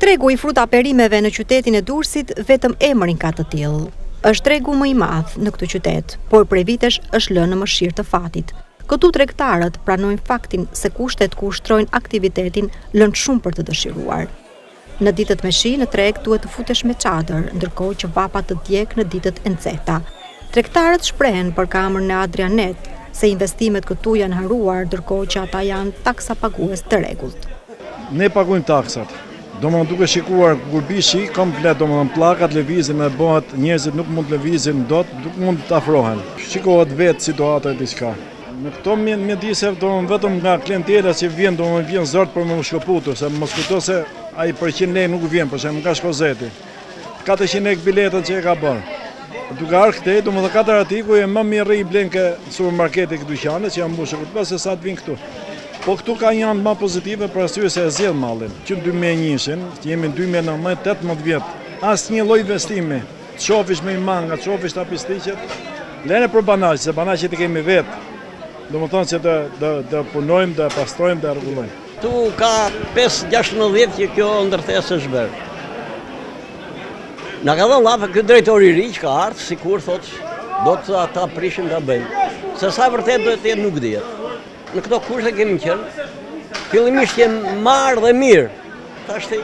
Tregu i fruta-perimeve në qytetin e Durrësit vetëm emrin ka të tillë. Është tregu më i madh në këtë qytet, por prej vitesh është lënë në mëshirë të fatit. Këtu tregtarët pranojnë faktin se kushtet ku ushtrojnë aktivitetin lënë shumë për të dëshiruar. Në ditët me shi në treg duhet të futesh me çadër, ndërkohë që vapa të djeg në ditët e nxehta. Tregtarët shprehen për kamerën e Adrianet se investimet këtu janë harruar ndërkohë që ata janë taksapagues të rregullt. Ne paguajmë taksat, domethënë duke shikuar kur bie shi komplet domethënë pllakat lëvizin dhe bëhet njerëzit nuk mund të lëvizin dot, nuk mund të afrohen. Shikohet vetë situata e diçka. Në këto mjedise domethënë vetëm nga klientela që vjen domethënë vjen zor për me u shkëputur se mos kujto se ai për qind lekë nuk vjen për shembull nga Shkozeti. 400 lekë biletën që e ka bërë. Duke ardhur këtej, domethënë katër, atij ku e më mirë i blen ke supermarketi, këto dyqane, që janë mbushë këtë pasë, sa të vijnë këtu. Po këtu ka një anë ma pozitive për arsye se e zgjedh mallin. Që në 2001, që jemi në 2019, 18 vjet, asnjë lloj investimi, qoftë me mangësi, qoftë te papastërtitë, lene për banajqë, se banajqët i kemi vetë. Domethënë që të punojmë, të pastrojmë, të rregullojmë. Këtu ka pesë gjashtë vjet që kjo ndërtesë është bërë. Na ka dhënë llafe ky drejtor i ri që ka ardhur, sikur thotë do ta prishim ta bëjmë. Se sa e vërtetë do të jetë nuk dihet. Në këto kushte kemi qenë. Fillimisht jemi marrë dhe mirë. Tashti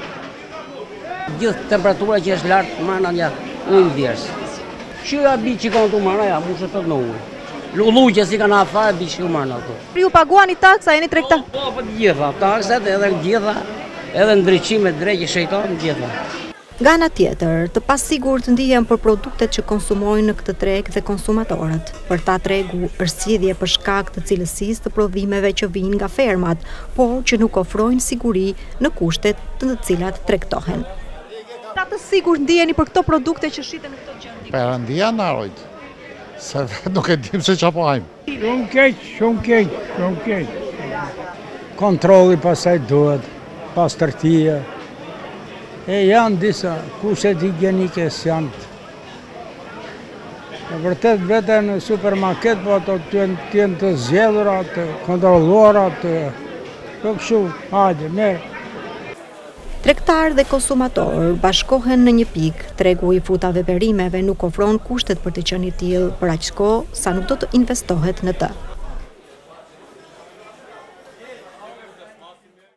Gjithë temperatura që është lart marr në një ujë vjers. Qyra bi që kanë të marra, ja, mu që të në ujë. Lullu që si kanë afa e bi që marra në ato. Ju paguani taksa, jeni tregtar? Po, po, po, gjitha, taksat edhe gjitha, edhe ndryqime drej që shëjtojnë gjitha. Nga ana tjetër, të pasigurt ndihen për produktet që konsumojnë në këtë treg dhe konsumatorët. Për ta tregu është zgjidhje për shkak të cilësisë të prodhimeve që vijnë nga fermat, por që nuk ofrojnë siguri në kushtet në të cilat tregtohen. Sa të sigurt ndiheni për këto produkte që shiten në këtë gjendje? Perëndia na rujt. Se vetë nuk e dimë se çfarë po hajmë. Shumë keq, shumë keq, shumë keq. Kontrolli pastaj duhet, pastërtia. E janë disa kushtet higjienike s'janë Në vërtetë vete në supermarket, po ato të jenë, të jenë të zgjedhura, të kontrolluara, të po kështu, hajde, merr. Tregtarë dhe konsumatorë bashkohen në një pikë. Tregu i frutave-perimeve nuk ofron kushtet për të qenë i tillë për aq kohë sa nuk do të investohet në të.